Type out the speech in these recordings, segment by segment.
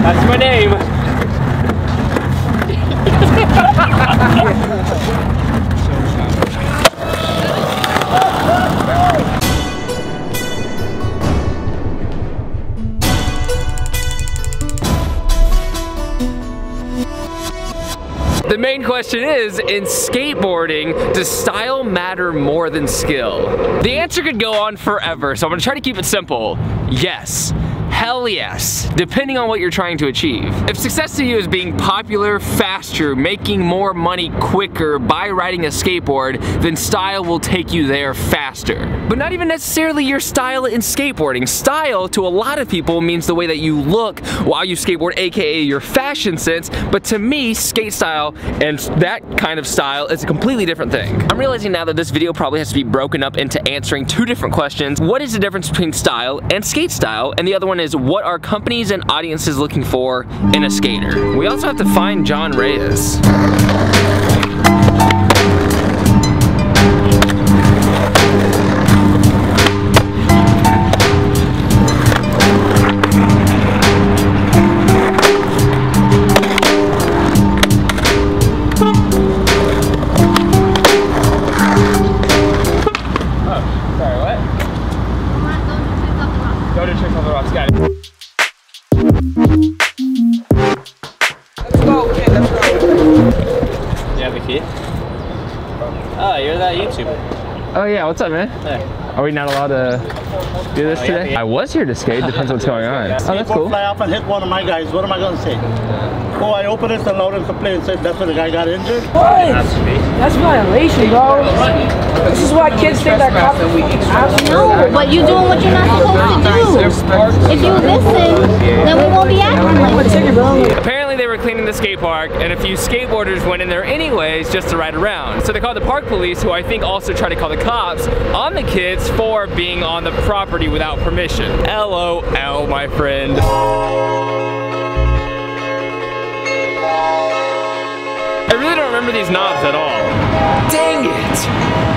That's my name. The main question is, in skateboarding, does style matter more than skill? The answer could go on forever, so I'm gonna try to keep it simple. Yes. Hell yes, depending on what you're trying to achieve. If success to you is being popular faster, making more money quicker by riding a skateboard, then style will take you there faster. But not even necessarily your style in skateboarding. Style to a lot of people means the way that you look while you skateboard, aka your fashion sense, but to me, skate style and that kind of style is a completely different thing. I'm realizing now that this video probably has to be broken up into answering two different questions. What is the difference between style and skate style? And the other one is what are companies and audiences looking for in a skater? We also have to find Jon Reyes. Oh, you're that YouTuber. Oh yeah, what's up, man? Hey. Are we not allowed to do this Oh, today? yeah. I was here to skate. Depends what's going on. Oh, that's cool. fly off and hit one of my guys. What am I gonna say? Oh, I opened it and loaded the plane and said that's where the guy got injured. What? That's violation, bro. This is why kids think that cops are weak. No, but you're doing what you're not supposed to do. If you listen, then we won't be acting like this. Apparently they were cleaning the skate park and a few skateboarders went in there anyways just to ride around. So they called the park police who I think also tried to call the cops on the kids for being on the property without permission. LOL, my friend. I really don't remember these knobs at all. Dang it!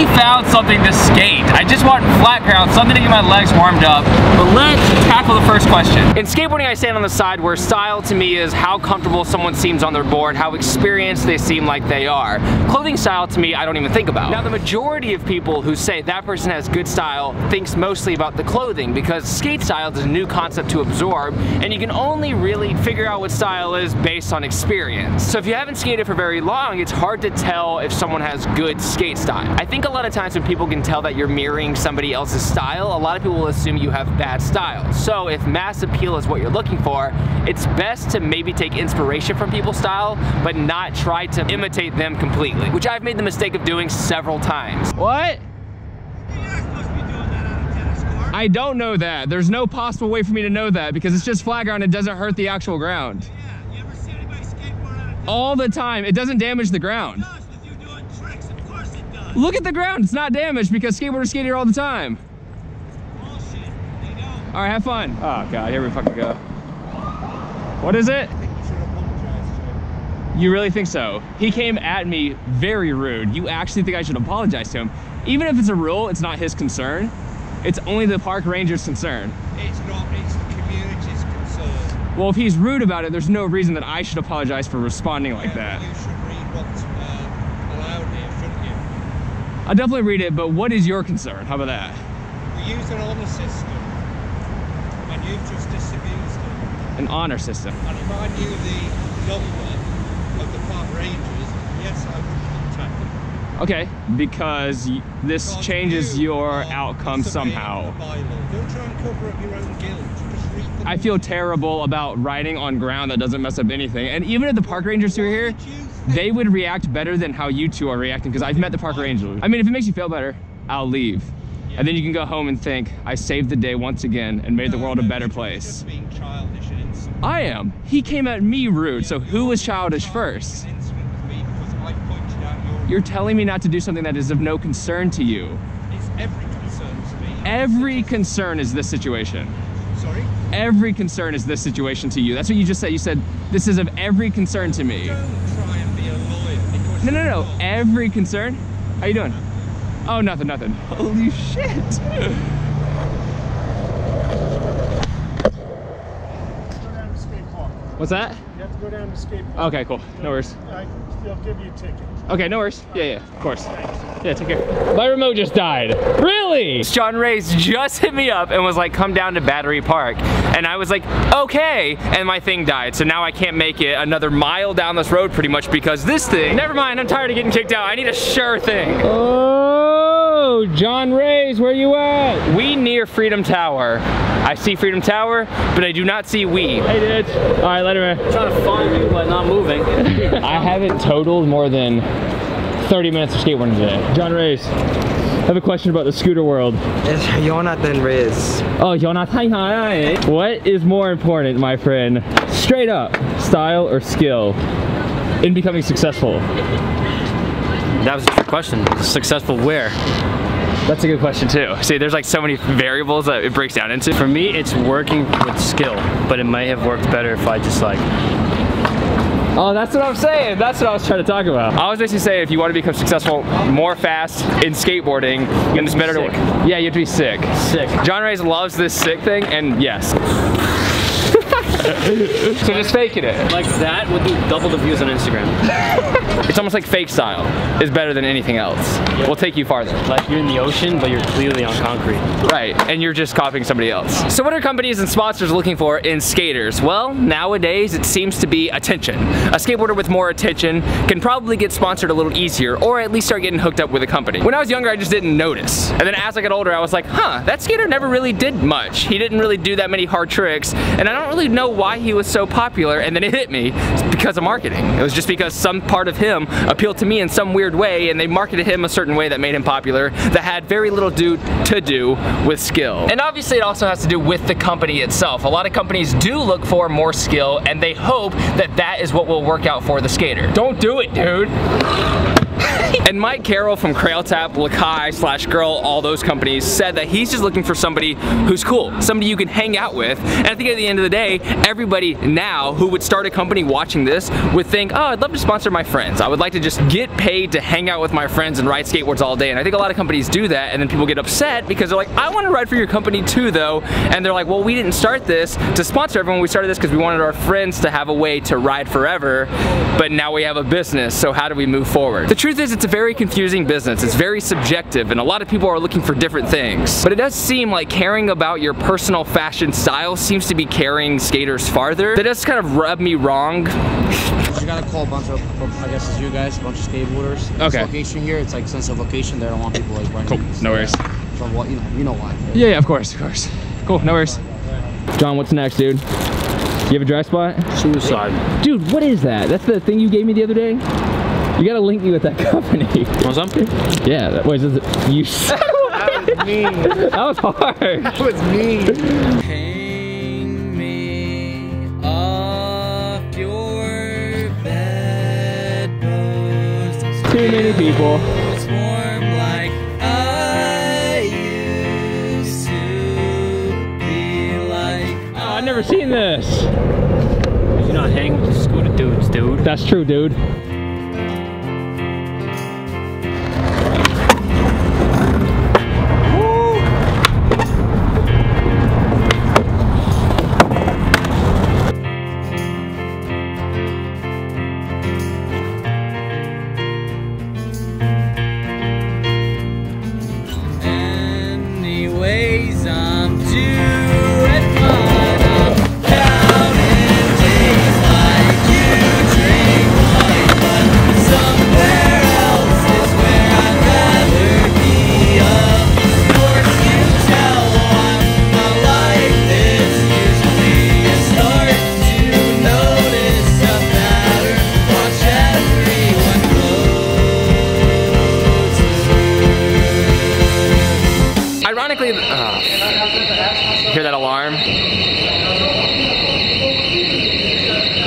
Finally found something to skate. I just want flat ground, something to get my legs warmed up. But let's tackle the first question. In skateboarding, I stand on the side where style to me is how comfortable someone seems on their board, how experienced they seem like they are. Clothing style to me, I don't even think about. Now, the majority of people who say that person has good style thinks mostly about the clothing because skate style is a new concept to absorb, and you can only really figure out what style is based on experience. So if you haven't skated for very long, it's hard to tell if someone has good skate style. I think a lot of times when people can tell that you're mirroring somebody else's style, a lot of people will assume you have bad style. So if mass appeal is what you're looking for, it's best to maybe take inspiration from people's style, but not try to imitate them completely, which I've made the mistake of doing several times. What? You guys must be doing that out of tennis car. I don't know that. There's no possible way for me to know that because it's just flat ground. It doesn't hurt the actual ground. All the time. It doesn't damage the ground. Look at the ground. It's not damaged because skateboarders skate here all the time. All right, have fun. Oh God, here we fucking go. What is it? You really think so? He came at me very rude. You actually think I should apologize to him? Even if it's a rule, it's not his concern. It's only the park ranger's concern. It's not, it's the community's concern. Well, if he's rude about it, there's no reason that I should apologize for responding like that. You should read what's uh, allowed here, shouldn't you? I'll definitely read it, but what is your concern? How about that? We use an honour system, and you've just disabused it. An honor system. And if I knew the number of the park rangers, yes, I would contact them. Okay, because this Because changes you your outcome somehow. Don't try and cover up your own guilt. Just read the I feel terrible about riding on ground that doesn't mess up anything. And even if the park rangers who are here, What did you think? they would react better than how you two are reacting because I've met the park ranger. I mean, if it makes you feel better, I'll leave. And then you can go home and think, I saved the day once again and made the No, world a better place. Just being childish and insolent. I am. He came at me rude, so who was childish first? And insolent with me because I pointed out your. You're telling me not to do something that is of no concern to you. It's every concern to me. Every concern is this situation. Sorry. Every concern is this situation to you. That's what you just said. You said, this is of every concern to me. No, no, no. Every concern. How you doing? Oh, nothing, nothing. Holy shit. What's that? You have to go down to skateboard. Okay, cool. No worries. I, they'll give you a ticket. Okay, no worries. Yeah, yeah, of course. Yeah, take care. My remote just died. Really? Jon Reyes just hit me up and was like, come down to Battery Park. And I was like, okay. And my thing died. So now I can't make it another mile down this road pretty much because this thing, never mind, I'm tired of getting kicked out. I need a sure thing. Oh, Jon Reyes, where you at? We near Freedom Tower. I see Freedom Tower, but I do not see we. Hey, dude. All right, later, man. trying to find you, but not moving. I haven't totaled more than 30 minutes of skateboarding today. Jon Reyes, I have a question about the scooter world. It's Jonathan Riz. Oh, Jonathan, hi. What is more important, my friend? Straight up, style or skill in becoming successful? That was a trick question. Successful where? That's a good question too. See, there's like so many variables that it breaks down into. For me, it's working with skill, but it might have worked better if I just like Oh, that's what I'm saying. That's what I was trying to talk about. I was basically saying if you want to become successful more fast in skateboarding, then it's better sick. to Yeah, you have to be sick. sick. Jon Reyes loves this sick thing, and yes. so just faking it. Like that would do double the views on Instagram. It's almost like fake style is better than anything else. We'll take you farther. Like you're in the ocean, but you're clearly on concrete. Right, and you're just copying somebody else. So what are companies and sponsors looking for in skaters? Well, nowadays it seems to be attention. A skateboarder with more attention can probably get sponsored a little easier or at least start getting hooked up with a company. When I was younger, I just didn't notice. And then as I got older, I was like, huh, that skater never really did much. He didn't really do that many hard tricks, and I don't really know why he was so popular, and then it hit me. It's because of marketing. It was just because some part of him appealed to me in some weird way, and they marketed him a certain way that made him popular that had very little do to do with skill. And obviously it also has to do with the company itself. A lot of companies do look for more skill, and they hope that that is what will work out for the skater. Don't do it, dude. And Mike Carroll from Crailtap, Lakai, Slash Girl, all those companies said that he's just looking for somebody who's cool, somebody you can hang out with. And I think at the end of the day, everybody now who would start a company watching this would think, oh, I'd love to sponsor my friends. I would like to just get paid to hang out with my friends and ride skateboards all day. And I think a lot of companies do that, and then people get upset because they're like, I want to ride for your company too, though. And they're like, well, we didn't start this to sponsor everyone. We started this because we wanted our friends to have a way to ride forever, but now we have a business, so how do we move forward? The truth is, it's a very confusing business. It's very subjective, and a lot of people are looking for different things. But it does seem like caring about your personal fashion style seems to be carrying skaters farther. That does kind of rub me wrong. You gotta call a bunch of, I guess it's you guys, a bunch of skateboarders. This Okay. location here, it's like sense of location. They don't want people like running. Cool, no worries. So what you know, you know why. Yeah, yeah, of course, of course. Cool, no worries. John, what's next, dude? You have a dry spot? Suicide. Dude, what is that? That's the thing you gave me the other day? You gotta link me with that company. Want some? Yeah, that was you. that was mean. That was hard. That was mean. Hang me off your bedpost. Too many people. It's warm like I used to be like. Oh, I've never seen this. You're not hanging with the scooter dudes, dude. That's true, dude.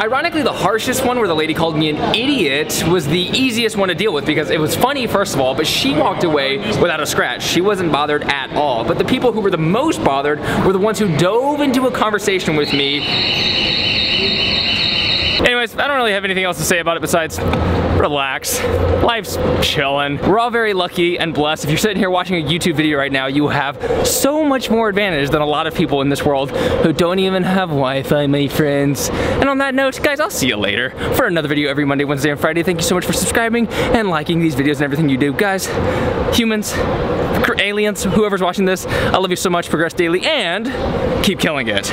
Ironically, the harshest one where the lady called me an idiot was the easiest one to deal with because it was funny, first of all, but she walked away without a scratch. She wasn't bothered at all. But the people who were the most bothered were the ones who dove into a conversation with me Anyways, I don't really have anything else to say about it besides relax. Life's chilling. We're all very lucky and blessed. If you're sitting here watching a YouTube video right now, you have so much more advantage than a lot of people in this world who don't even have Wi-Fi, my friends. And on that note, guys, I'll see you later for another video every Monday, Wednesday, and Friday. Thank you so much for subscribing and liking these videos and everything you do. Guys, humans, aliens, whoever's watching this, I love you so much. Progress daily and keep killing it.